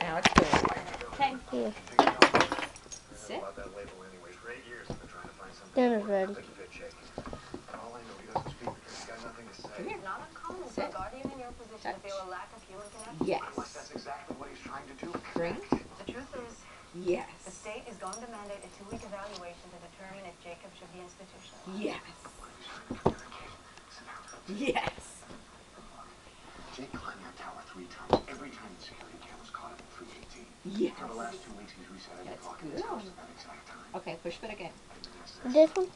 Now it's good. Okay. Here, Sit. About that label anyways. For eight years, I've been trying to find something. dinner's ready. Like a good shake. All I know, he doesn't speak because he's got nothing to say. Come here. Not uncommon for Sit. a guardian in your position to Touch. feel a lack of human connection. Yes. Unless that's exactly what he's trying to do. Drink. The the Yes. state is going to mandate a two-week evaluation to determine if Jacob should be institutionalized. Yes. Yes. Jake climbed that tower three times. Every time Yes. For the last two weeks, he's reset every That's clock in good. that exact time. Okay, push it again. This one?